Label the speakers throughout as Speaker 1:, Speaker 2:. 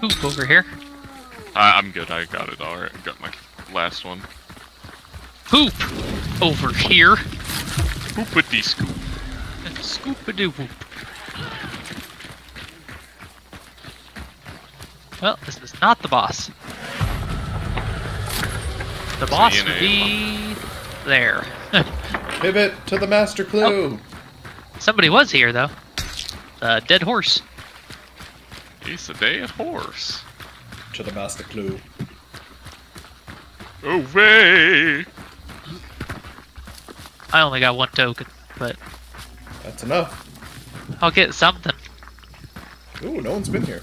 Speaker 1: Poop over here.
Speaker 2: Uh, I'm good. I got it. All right. I got my last one.
Speaker 1: Poop over here.
Speaker 2: Poopity scoop.
Speaker 1: Scoop a doo poop. Well, this is not the boss. The boss would be there.
Speaker 3: Pivot to the master clue.
Speaker 1: Somebody was here though. A dead horse.
Speaker 2: He's a dead horse.
Speaker 3: To the master clue.
Speaker 2: Away.
Speaker 1: I only got one token, but
Speaker 3: That's enough.
Speaker 1: I'll get something.
Speaker 3: Ooh, no one's been here.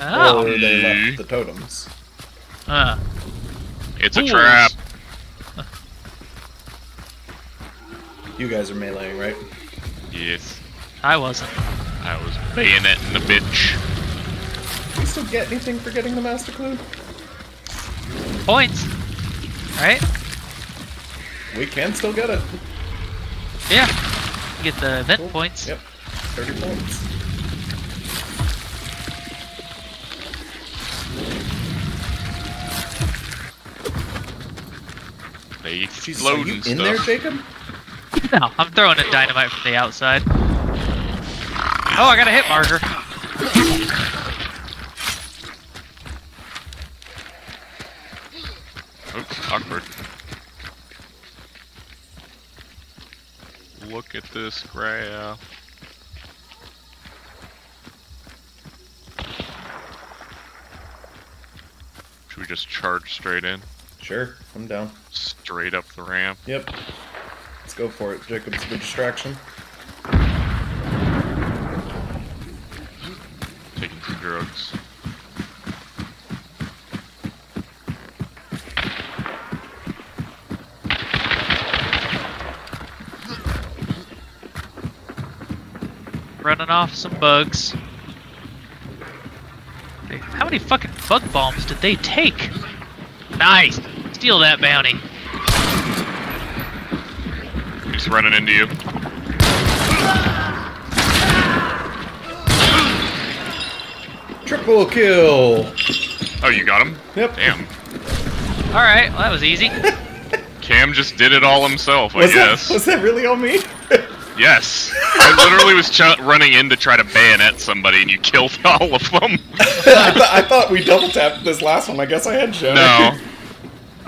Speaker 1: Oh,
Speaker 3: Or they left the totems.
Speaker 1: uh,
Speaker 2: It's a trap.
Speaker 3: You guys are meleeing, right?
Speaker 2: Yes.
Speaker 1: I wasn't.
Speaker 2: I was bayoneting the bitch.
Speaker 3: Do you still get anything for getting the master clue?
Speaker 1: Points, right?
Speaker 3: We can still get it.
Speaker 1: Yeah. Get the event
Speaker 3: Cool.
Speaker 1: points.
Speaker 3: Yep. 30 points.
Speaker 2: They
Speaker 3: Jeez, are you
Speaker 2: and
Speaker 3: in
Speaker 2: stuff.
Speaker 3: there, Jacob?
Speaker 1: No, I'm throwing a dynamite from the outside. Oh, I got a hit marker.
Speaker 2: Oops, awkward. Look at this graph. Should we just charge straight in?
Speaker 3: Sure, I'm down.
Speaker 2: Straight up the ramp?
Speaker 3: Yep. Let's go for it. Jacob's a good distraction.
Speaker 2: Taking some drugs.
Speaker 1: Running off some bugs. How many fucking bug bombs did they take? Nice! Steal that bounty.
Speaker 2: He's running into you.
Speaker 3: Triple kill!
Speaker 2: Oh, you got him?
Speaker 3: Yep.
Speaker 2: Damn.
Speaker 1: Alright, well that was easy.
Speaker 2: Cam just did it all himself, I
Speaker 3: Was that,
Speaker 2: guess.
Speaker 3: was that really on me?
Speaker 2: Yes. I literally was ch- running in to try to bayonet somebody, and you killed all of them.
Speaker 3: I, th- I thought we double tapped this last one. I guess I had shown.
Speaker 2: No.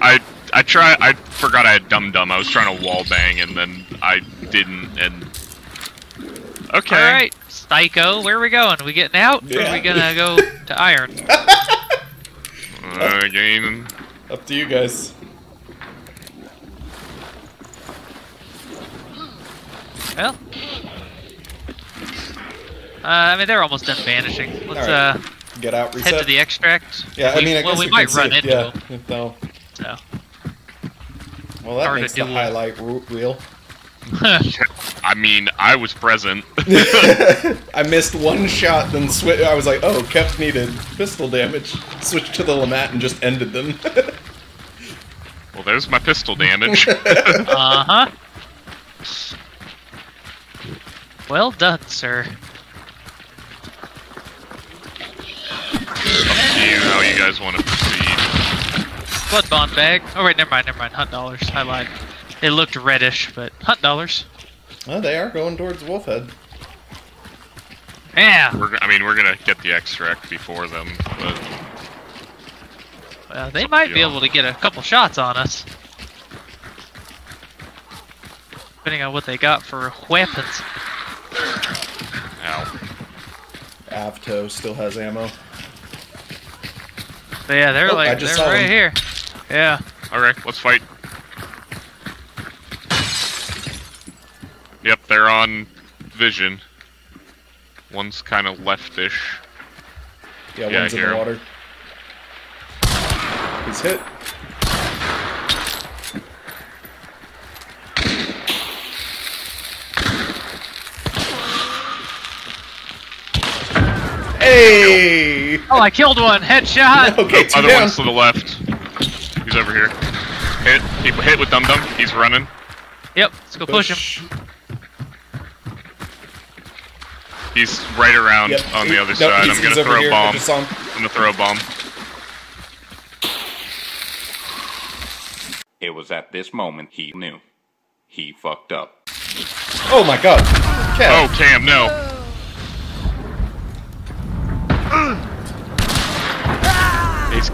Speaker 2: I I try. I forgot I had dum dum. I was trying to wall bang, and then I didn't. And okay.
Speaker 1: Alright, Psycho, where are we going? Are we getting out? Or are we gonna go to Iron?
Speaker 2: Uh, Again.
Speaker 3: Up to you guys.
Speaker 1: Well. Uh, I mean, they're almost done vanishing. Let's
Speaker 3: Alright.
Speaker 1: uh,
Speaker 3: Get out, reset.
Speaker 1: head to the extract.
Speaker 3: yeah, I mean, I
Speaker 1: well,
Speaker 3: guess
Speaker 1: we
Speaker 3: you
Speaker 1: might run
Speaker 3: see it,
Speaker 1: into
Speaker 3: yeah.
Speaker 1: them.
Speaker 3: No.
Speaker 1: So.
Speaker 3: Well, that
Speaker 1: Hard
Speaker 3: makes the
Speaker 1: do.
Speaker 3: highlight ru- reel.
Speaker 2: I mean, I was present.
Speaker 3: I missed one shot, then swi- I was like, oh, Kept needed pistol damage. Switched to the LeMat and just ended them.
Speaker 2: well, there's my pistol damage.
Speaker 1: uh huh. Well done, sir.
Speaker 2: you how you guys want to proceed.
Speaker 1: Blood bond bag. Oh wait, never mind, never mind. Hunt dollars. I lied. It looked reddish, but hunt dollars.
Speaker 3: Well, they are going towards Wolfhead.
Speaker 1: Yeah.
Speaker 2: We're, g- I mean, we're gonna get the extract before them, but
Speaker 1: Well, they might be able to get a couple shots on us. Depending on what they got for weapons.
Speaker 2: ow.
Speaker 3: Avto still has ammo.
Speaker 1: But yeah, they're
Speaker 3: Oh,
Speaker 1: like they're right
Speaker 3: them.
Speaker 1: here. Yeah.
Speaker 2: All right, let's fight. Yep, they're on vision. One's kind of leftish.
Speaker 3: Yeah,
Speaker 2: Yeah,
Speaker 3: one's in
Speaker 2: hear
Speaker 3: the
Speaker 2: him.
Speaker 3: water. He's hit. Hey!
Speaker 1: Oh, I killed one. Headshot.
Speaker 3: Okay, two
Speaker 2: Other
Speaker 3: down.
Speaker 2: one's to the left. He's over here. Hit. He hit with Dum Dum. He's running.
Speaker 1: Yep. Let's go push him.
Speaker 2: He's right around
Speaker 3: Yep.
Speaker 2: on the other
Speaker 3: Nope,
Speaker 2: side.
Speaker 3: he's-
Speaker 2: I'm gonna throw
Speaker 3: here.
Speaker 2: a
Speaker 3: I
Speaker 2: bomb.
Speaker 3: just saw him.
Speaker 2: I'm gonna throw a bomb.
Speaker 4: It was at this moment he knew. He fucked up.
Speaker 3: Oh my god. Kev.
Speaker 2: Oh, Cam, no. He's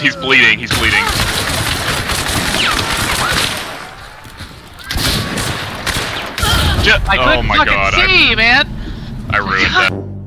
Speaker 2: he's bleeding. He's bleeding. Ju-
Speaker 1: I
Speaker 2: oh
Speaker 1: couldn't
Speaker 2: my
Speaker 1: fucking
Speaker 2: god! I,
Speaker 1: see, man.
Speaker 2: I ruined that.